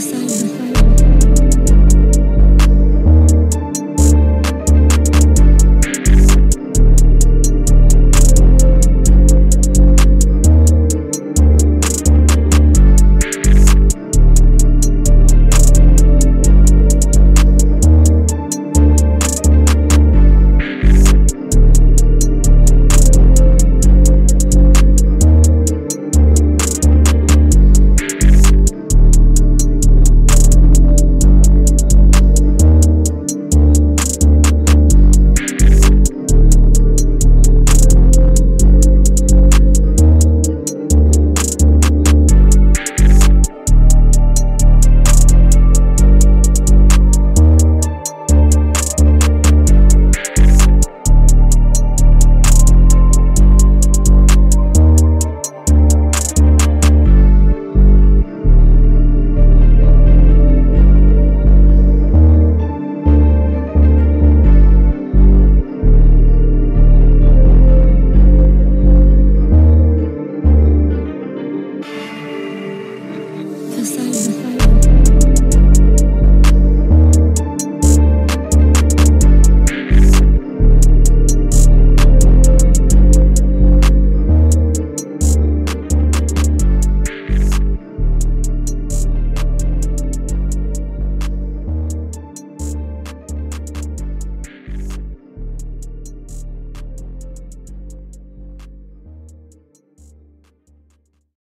the sun.